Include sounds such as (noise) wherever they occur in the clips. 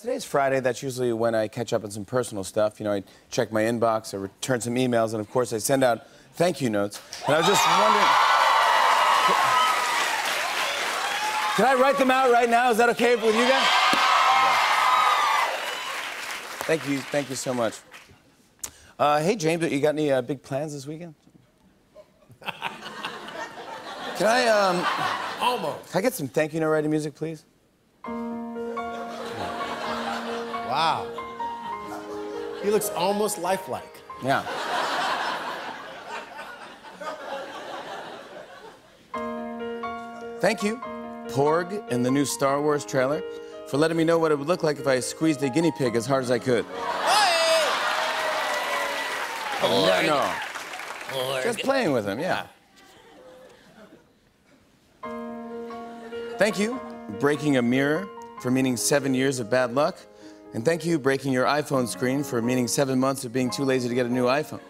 Today's Friday. That's usually when I catch up on some personal stuff. You know, I check my inbox, I return some emails, and of course, I send out thank you notes. And I was just wondering. Can I write them out right now? Is that okay with you guys? Thank you. Thank you so much. Uh, hey, James, you got any uh, big plans this weekend? (laughs) Can I, um, Almost. can I get some thank you note writing music, please? Wow. He looks almost lifelike. Yeah. Thank you, Porg, in the new Star Wars trailer, for letting me know what it would look like if I squeezed a guinea pig as hard as I could. No, no. Just playing with him, yeah. Thank you, breaking a mirror for meaning seven years of bad luck. And thank you, breaking your iPhone screen for meaning seven months of being too lazy to get a new iPhone.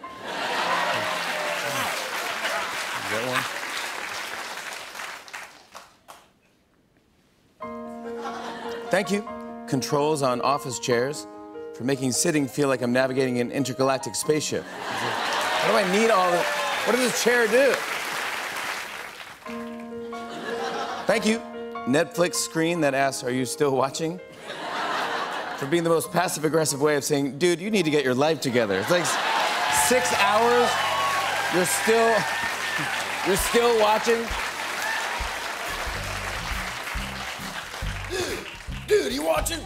Thank you, controls on office chairs, for making sitting feel like I'm navigating an intergalactic spaceship. What do I need all this? What does this chair do? Thank you, Netflix screen that asks, Are you still watching? For being the most passive aggressive way of saying, Dude, you need to get your life together. It's like six hours, you're still, you're still watching. Dude, dude, you watching?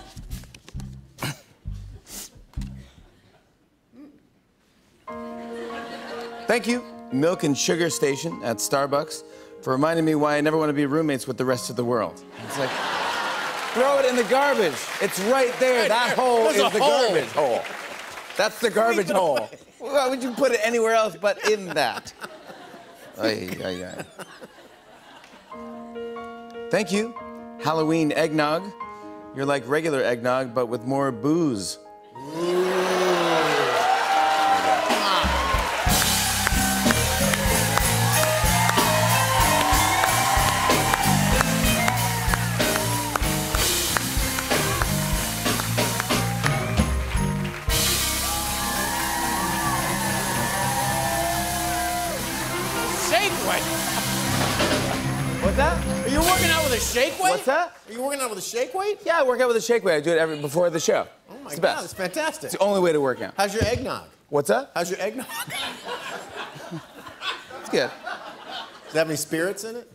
Thank you, Milk and Sugar Station at Starbucks, for reminding me why I never want to be roommates with the rest of the world. It's like, throw it in the garbage. It's right there. Right that there. hole There's is the hole. garbage hole. That's the garbage hole. Why would you put it anywhere else but in that? Ay, ay, ay. Thank you, Halloween eggnog. You're like regular eggnog, but with more booze. What's that? Are you working out with a shake weight? What's that? Are you working out with a shake weight? Yeah, I work out with a shake weight. I do it every before the show. Oh my it's God, that's fantastic. It's the only way to work out. How's your eggnog? What's that? How's your eggnog? It's good. Does that have any spirits in it?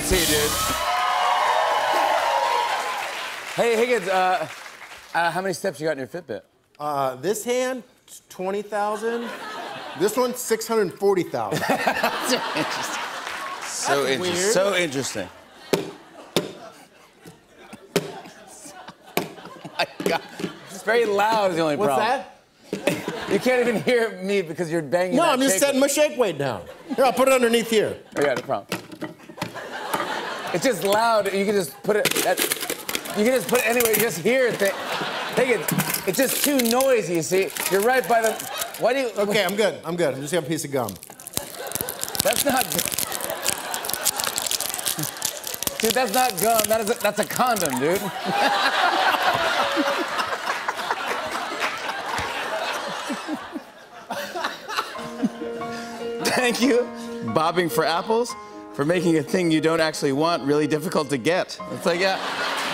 Good to see you, dude. Hey, Higgins, uh, uh, how many steps you got in your Fitbit? Uh, this hand, 20,000. This one, 640,000. (laughs) So interesting. So interesting. oh (laughs) my God. It's very loud is the only What's problem. that? You can't even hear me because you're banging No, I'm just setting my shake weight down. Here, I'll put it underneath here. Oh, yeah, no problem. It's just loud. You can just put it. That, you can just put it anywhere. You just hear it. Think, think it. It's just too noisy. You see, you're right by the. Why do you? Okay, I'm good. I'm good. I'm just got a piece of gum. That's not. Dude, that's not gum. That is. A, that's a condom, dude. Thank you, bobbing for apples, for making a thing you don't actually want really difficult to get. It's like, yeah,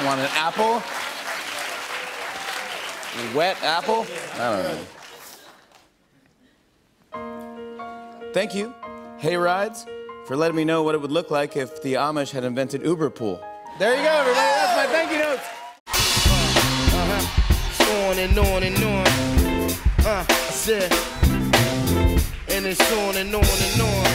want an apple? Wet apple? I don't know. Thank you, Hay Rides, for letting me know what it would look like if the Amish had invented Uber Pool. There you go, everybody. That's my thank you notes. Uh-huh. On and on and on. Uh, I said, and it's on and on and on.